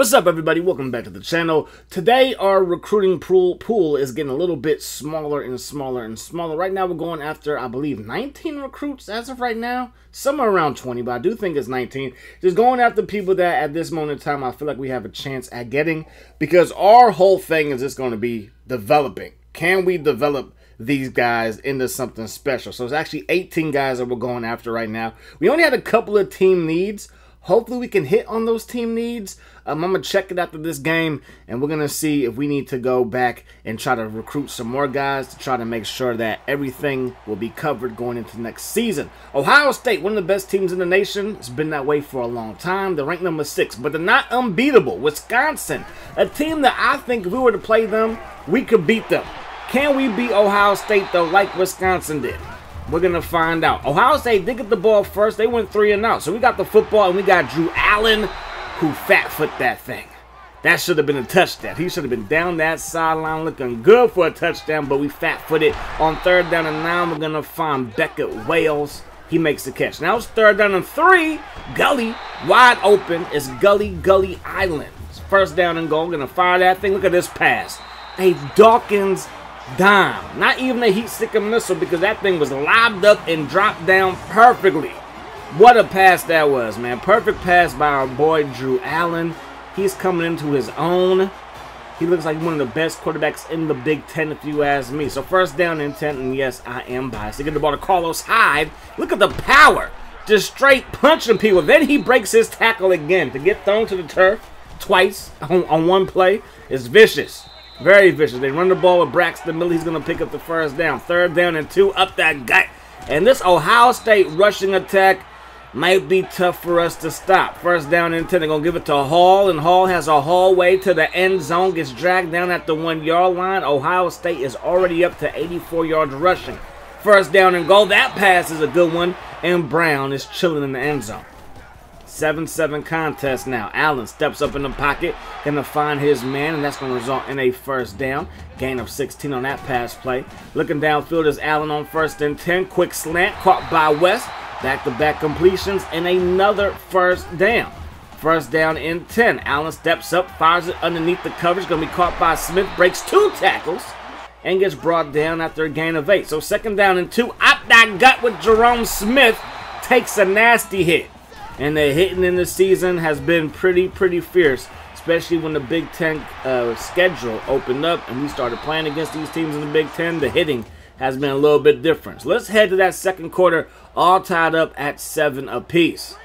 What's up, everybody? Welcome back to the channel. Today, our recruiting pool, pool is getting a little bit smaller and smaller and smaller. Right now, we're going after, I believe, 19 recruits as of right now. Somewhere around 20, but I do think it's 19. Just going after people that, at this moment in time, I feel like we have a chance at getting. Because our whole thing is just going to be developing. Can we develop these guys into something special? So it's actually 18 guys that we're going after right now. We only had a couple of team needs. Hopefully we can hit on those team needs. Um, I'm going to check it out after this game, and we're going to see if we need to go back and try to recruit some more guys to try to make sure that everything will be covered going into next season. Ohio State, one of the best teams in the nation. It's been that way for a long time. They're ranked number six, but they're not unbeatable. Wisconsin, a team that I think if we were to play them, we could beat them. Can we beat Ohio State, though, like Wisconsin did? We're going to find out. Ohio State did get the ball first. They went 3 and out. So we got the football, and we got Drew Allen, who fat foot that thing. That should have been a touchdown. He should have been down that sideline looking good for a touchdown, but we fat footed. On third down and nine, we're going to find Beckett Wales. He makes the catch. Now it's third down and three. Gulley wide open. It's Gulley Gulley Island. First down and goal. Gonna fire that thing. Look at this pass. A Dawkins dime. Not even a heat seeker missile because that thing was lobbed up and dropped down perfectly. What a pass that was, man. Perfect pass by our boy Drew Allen. He's coming into his own. He looks like one of the best quarterbacks in the Big Ten, if you ask me. So first down and 10, and yes, I am biased. They get the ball to Carlos Hyde. Look at the power. Just straight punching people. Then he breaks his tackle again to get thrown to the turf twice on, on one play. It's vicious. Very vicious. They run the ball with Braxton Miller. He's going to pick up the first down. Third down and two. Up that gut. And this Ohio State rushing attack might be tough for us to stop. First down and 10. They're going to give it to Hall. And Hall has a hallway to the end zone. Gets dragged down at the one-yard line. Ohio State is already up to 84 yards rushing. First down and goal. That pass is a good one. And Brown is chilling in the end zone. 7-7 contest now. Allen steps up in the pocket, gonna find his man, and that's gonna result in a first down. Gain of 16 on that pass play. Looking downfield is Allen on first and 10. Quick slant caught by West. Back-to-back -back completions and another first down. First down in 10. Allen steps up, fires it underneath the coverage. Gonna be caught by Smith, breaks two tackles, and gets brought down after a gain of eight. So second down and two. Up that gut with Jerome Smith. Takes a nasty hit and the hitting in the season has been pretty, pretty fierce, especially when the Big Ten uh, schedule opened up and we started playing against these teams in the Big Ten. The hitting has been a little bit different. So let's head to that second quarter, all tied up at seven apiece.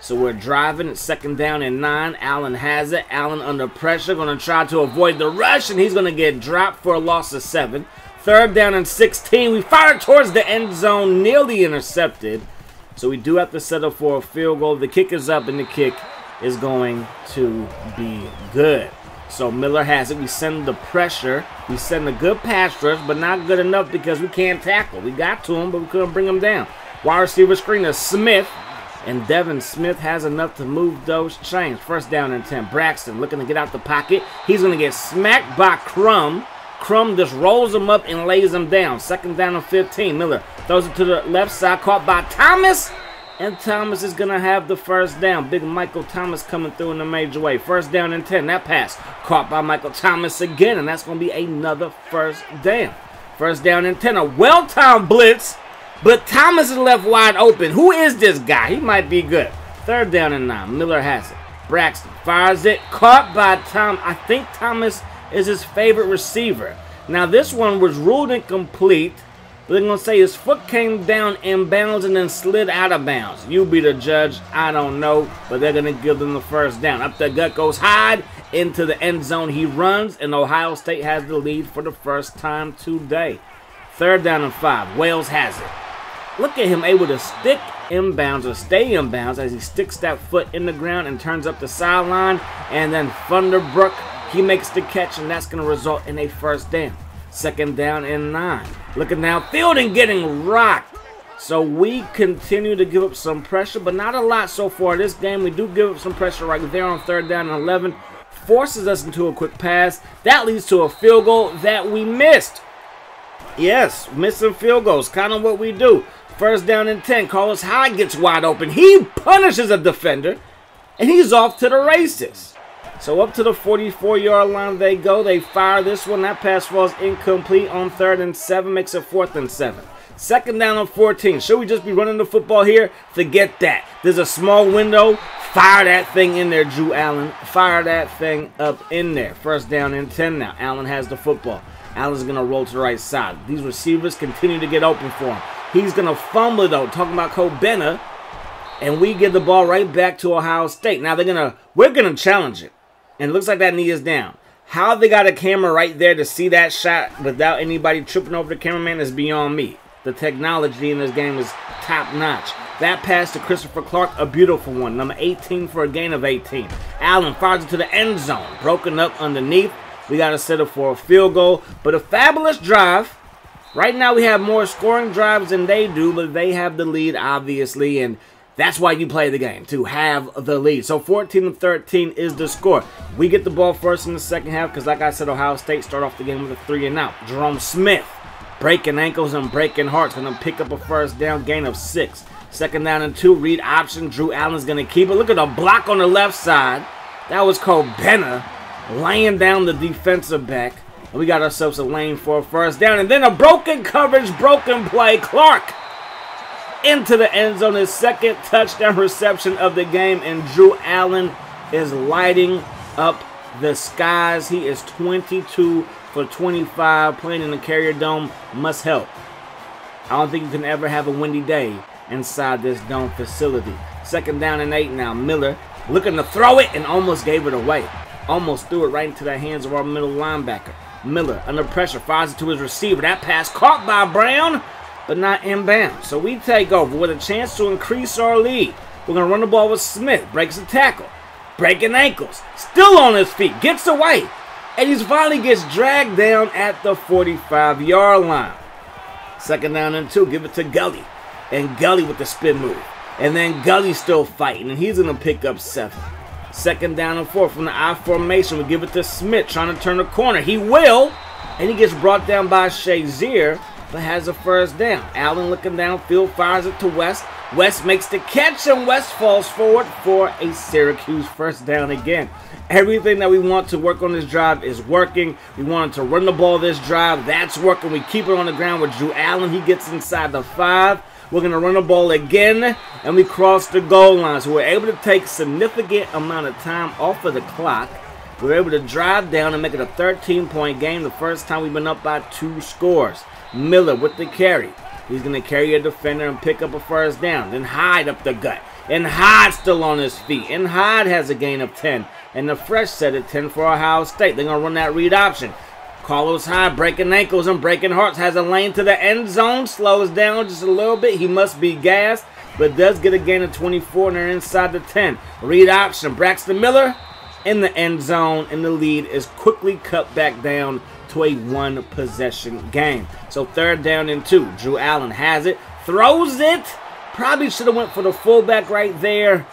So we're driving at second down and nine. Allen has it. Allen under pressure, going to try to avoid the rush, and he's going to get dropped for a loss of seven. Third down and 16. We fire towards the end zone, nearly intercepted. So we do have to settle for a field goal. The kick is up, and the kick is going to be good. So Miller has it. We send the pressure. We send a good pass rush, but not good enough because we can't tackle. We got to him, but we couldn't bring him down. Wide receiver screener Smith. And Devin Smith has enough to move those chains. First down and 10. Braxton looking to get out the pocket. He's going to get smacked by Crum. Crum just rolls him up and lays him down. Second down and 15. Miller throws it to the left side, caught by Thomas. And Thomas is going to have the first down. Big Michael Thomas coming through in a major way. First down and 10. That pass caught by Michael Thomas again. And that's going to be another first down. First down and 10. A well-timed blitz. But Thomas is left wide open. Who is this guy? He might be good. Third down and 9. Miller has it. Braxton fires it. Caught by Tom. I think Thomas is his favorite receiver. Now, this one was ruled incomplete. But they're going to say his foot came down in bounds and then slid out of bounds. You be the judge. I don't know. But they're going to give them the first down. Up the gut goes Hyde. Into the end zone he runs. And Ohio State has the lead for the first time today. Third down and five. Wales has it. Look at him able to stick inbounds or stay inbounds as he sticks that foot in the ground and turns up the sideline. And then Thunderbrook he makes the catch, and that's going to result in a first down. Second down and nine. Looking downfield and getting rocked. So we continue to give up some pressure, but not a lot so far this game. We do give up some pressure right there on third down and 11. Forces us into a quick pass. That leads to a field goal that we missed. Yes, missing field goals. Kind of what we do. First down and 10. Carlos Hyde gets wide open. He punishes a defender, and he's off to the races. So up to the 44 yard line they go. They fire this one. That pass falls incomplete on third and seven, makes it fourth and seven. Second down on 14. Should we just be running the football here? Forget that. There's a small window. Fire that thing in there, Drew Allen. Fire that thing up in there. First down and 10 now. Allen has the football. Allen's going to roll to the right side. These receivers continue to get open for him. He's going to fumble though. Talking about Cole Cobena. And we get the ball right back to Ohio State. Now they're going to, we're going to challenge it. And it looks like that knee is down. How they got a camera right there to see that shot without anybody tripping over the cameraman is beyond me. The technology in this game is top notch. That pass to Christopher Clark, a beautiful one. Number 18 for a gain of 18. Allen fires it to the end zone. Broken up underneath. We got to settle for a field goal. But a fabulous drive. Right now we have more scoring drives than they do, but they have the lead, obviously. And that's why you play the game, to have the lead. So 14 to 13 is the score. We get the ball first in the second half because, like I said, Ohio State start off the game with a three and out. Jerome Smith breaking ankles and breaking hearts. Going to pick up a first down gain of six. Second down and two. Read option. Drew Allen's going to keep it. Look at the block on the left side. That was Cobena laying down the defensive back. And we got ourselves a lane for a first down. And then a broken coverage, broken play. Clark into the end zone. His second touchdown reception of the game, and Drew Allen is lighting up the skies. He is 22 for 25 playing in the Carrier Dome. Must help. I don't think you can ever have a windy day inside this dome facility. Second down and eight now. Miller looking to throw it and almost gave it away. Almost threw it right into the hands of our middle linebacker. Miller under pressure fires it to his receiver. That pass caught by Brown but not inbound. So we take over with a chance to increase our lead. We're going to run the ball with Smith. Breaks a tackle. Breaking ankles. Still on his feet. Gets away. And he finally gets dragged down at the 45 yard line. Second down and two. Give it to Gulley. And Gulley with the spin move. And then Gulley's still fighting. And he's going to pick up seven. Second down and four from the I formation. We give it to Smith trying to turn the corner. He will. And he gets brought down by Shazier but has a first down. Allen looking downfield, fires it to West. West makes the catch, and West falls forward for a Syracuse first down again. Everything that we want to work on this drive is working. We wanted to run the ball this drive. That's working. We keep it on the ground with Drew Allen. He gets inside the five. We're going to run the ball again, and we cross the goal line. So we're able to take significant amount of time off of the clock. We're able to drive down and make it a 13-point game the first time we've been up by two scores. Miller with the carry. He's going to carry a defender and pick up a first down. Then Hyde up the gut. And Hyde still on his feet. And Hyde has a gain of 10. And the fresh set of 10 for Ohio State. They're going to run that read option. Carlos Hyde breaking ankles and breaking hearts. Has a lane to the end zone. Slows down just a little bit. He must be gassed. But does get a gain of 24 and they're inside the 10. Read option. Braxton Miller in the end zone. And the lead is quickly cut back down to a one possession game. So third down and two. Drew Allen has it, throws it. Probably should have went for the fullback right there.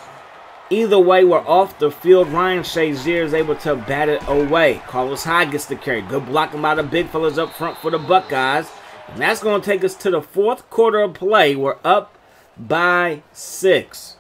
Either way, we're off the field. Ryan Shazier is able to bat it away. Carlos Hyde gets the carry. Good blocking by the big fellas up front for the Buckeyes. And that's going to take us to the fourth quarter of play. We're up by six.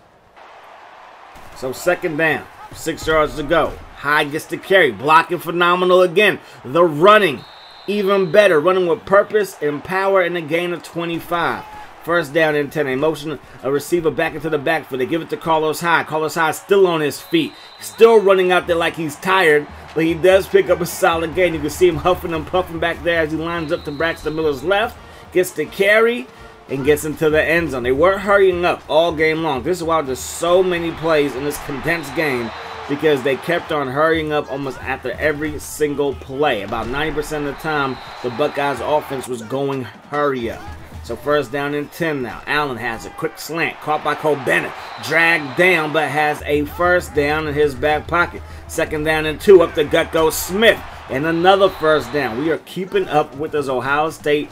So second down, six yards to go. Hyde gets the carry. Blocking phenomenal again. The running, even better. Running with purpose and power and a gain of 25. First down and 10. A motion a receiver back into the backfield. They give it to Carlos Hyde. Carlos Hyde still on his feet. Still running out there like he's tired. But he does pick up a solid gain. You can see him huffing and puffing back there as he lines up to Braxton Miller's left. Gets the carry and gets into the end zone. They weren't hurrying up all game long. This is why there's so many plays in this condensed game because they kept on hurrying up almost after every single play. About 90% of the time, the Buckeyes offense was going hurry up. So first down and 10 now. Allen has a quick slant caught by Cole Bennett. Dragged down but has a first down in his back pocket. Second down and two. Up the gut goes Smith. And another first down. We are keeping up with this Ohio State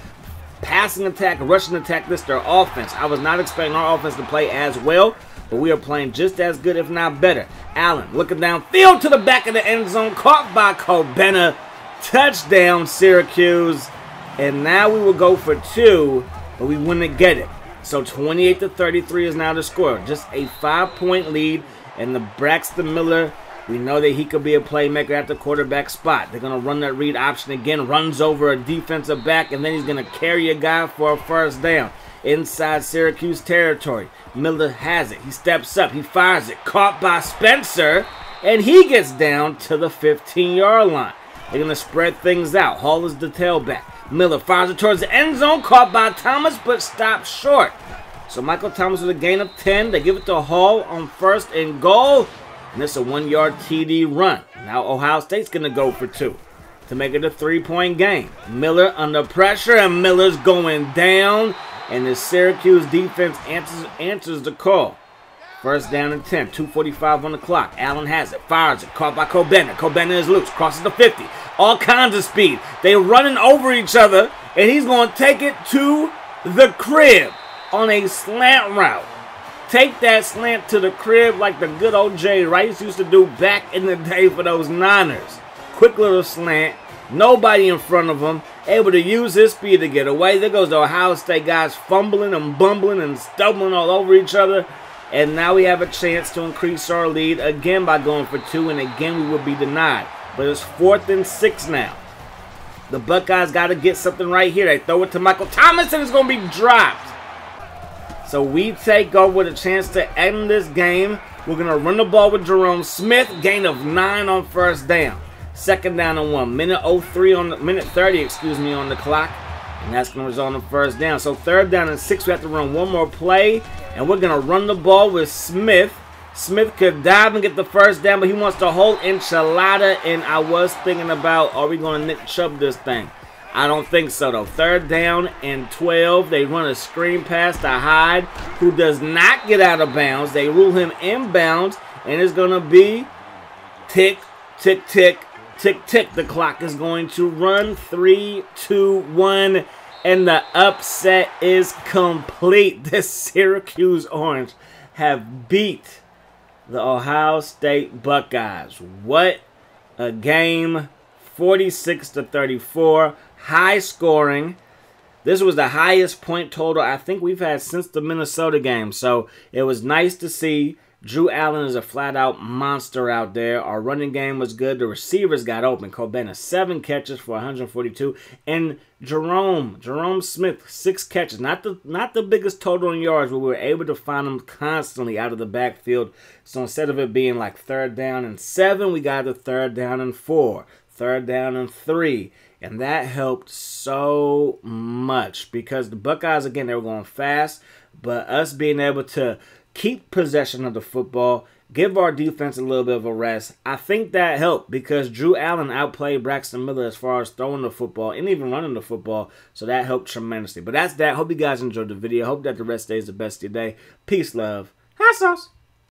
passing attack, rushing attack. This their offense. I was not expecting our offense to play as well but we are playing just as good, if not better. Allen looking downfield to the back of the end zone, caught by Cobena. Touchdown, Syracuse. And now we will go for two, but we wouldn't get it. So 28 to 33 is now the score. Just a five point lead, and the Braxton Miller We know that he could be a playmaker at the quarterback spot. They're going to run that read option again, runs over a defensive back, and then he's going to carry a guy for a first down inside Syracuse territory. Miller has it. He steps up. He fires it. Caught by Spencer, and he gets down to the 15 yard line. They're going to spread things out. Hall is the tailback. Miller fires it towards the end zone, caught by Thomas, but stopped short. So Michael Thomas with a gain of 10. They give it to Hall on first and goal. And it's a one-yard TD run. Now Ohio State's going to go for two to make it a three-point game. Miller under pressure, and Miller's going down. And the Syracuse defense answers, answers the call. First down and 10, 2.45 on the clock. Allen has it, fires it, caught by Cole Bennett. Is loose, crosses the 50. All kinds of speed. They're running over each other, and he's going to take it to the crib on a slant route. Take that slant to the crib like the good old Jerry Rice used to do back in the day for those Niners. Quick little slant, nobody in front of him, able to use his speed to get away. There goes the Ohio State guys fumbling and bumbling and stumbling all over each other. And now we have a chance to increase our lead again by going for two, and again we will be denied. But it's fourth and six now. The Buckeyes got to get something right here. They throw it to Michael Thomas, and it's going to be dropped. So we take over with a chance to end this game. We're going to run the ball with Jerome Smith, gain of nine on first down. Second down and one. Minute 03 on the minute 30, excuse me, on the clock. And that's going to result in first down. So third down and six, we have to run one more play. And we're going to run the ball with Smith. Smith could dive and get the first down, but he wants to hold enchilada. And I was thinking about, are we going to Nick Chubb this thing? I don't think so, though. Third down and 12. They run a screen pass to Hyde, who does not get out of bounds. They rule him inbounds, and it's going to be tick, tick, tick, tick, tick. The clock is going to run. Three, two, one and the upset is complete. The Syracuse Orange have beat the Ohio State Buckeyes. What a game. 46 to 34. High scoring. This was the highest point total I think we've had since the Minnesota game. So it was nice to see Drew Allen is a flat out monster out there. Our running game was good. The receivers got open. Bennett, seven catches for 142. And Jerome, Jerome Smith, six catches. Not the not the biggest total in yards, but we were able to find them constantly out of the backfield. So instead of it being like third down and seven, we got the third down and four, third down and three. And that helped so much because the Buckeyes, again, they were going fast, but us being able to keep possession of the football, give our defense a little bit of a rest. I think that helped because Drew Allen outplayed Braxton Miller as far as throwing the football and even running the football, so that helped tremendously. But that's that. Hope you guys enjoyed the video. Hope that the rest is the best of your day. Peace, love. Hot sauce.